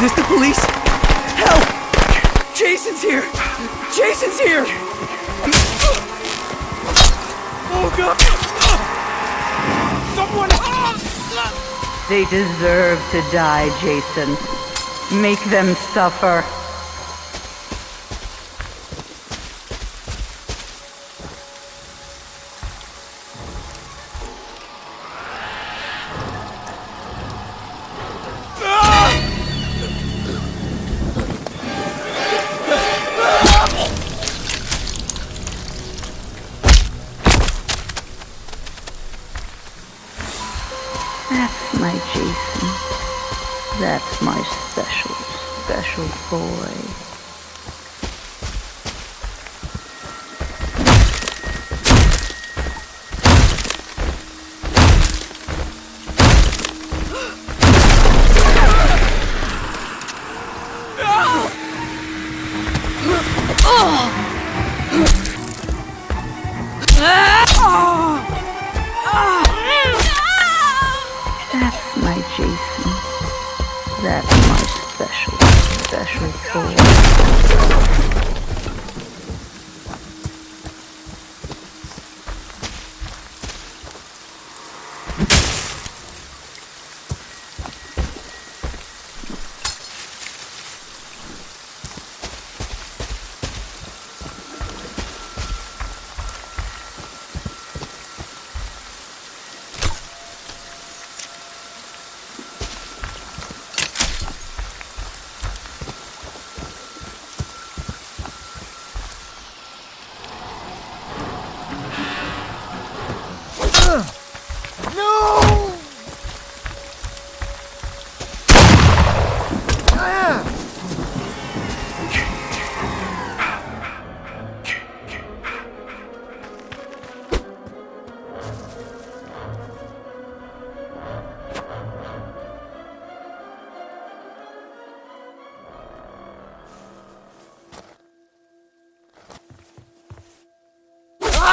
Is this the police? Help! Jason's here! Jason's here! Oh god! Someone! They deserve to die, Jason. Make them suffer. That's my special, special boy. That's oh! Special boy.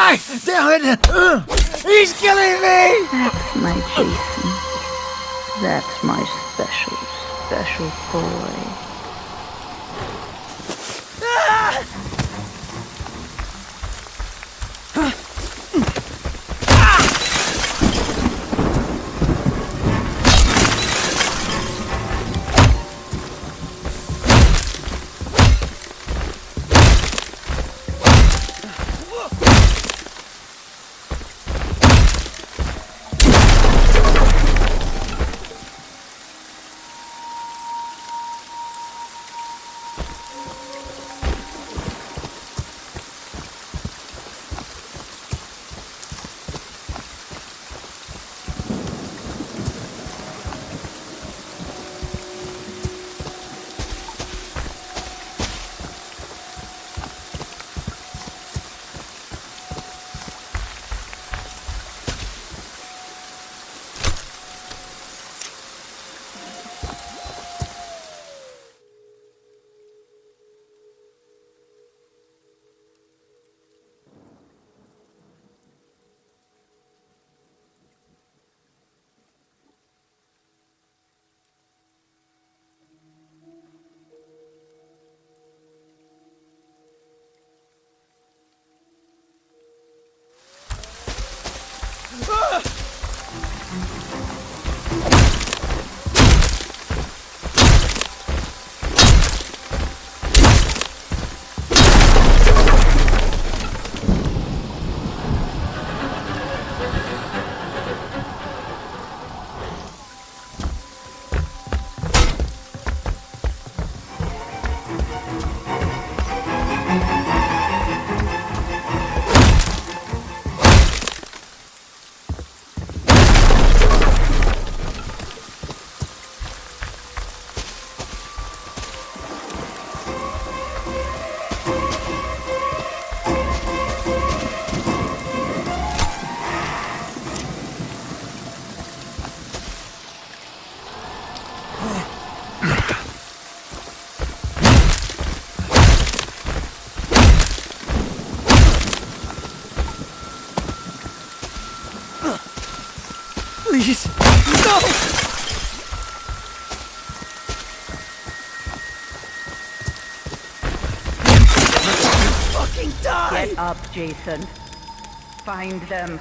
Ah! Damn it! Uh, he's killing me! That's my Jason. That's my special, special boy. Please. No! Fucking die! Get up, Jason. Find them.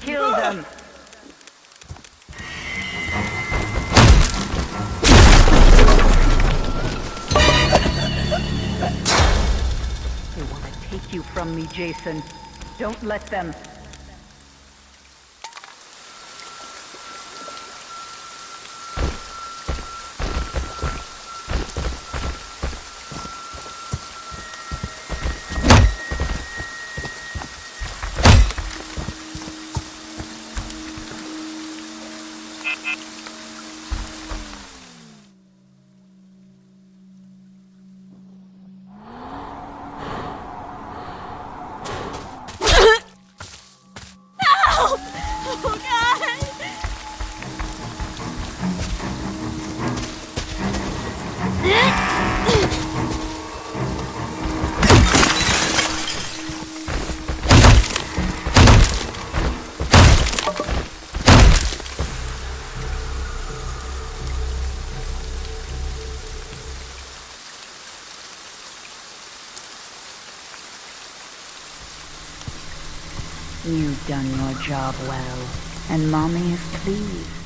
Kill ah! them. They want to take you from me, Jason. Don't let them. You've done your job well, and Mommy is pleased.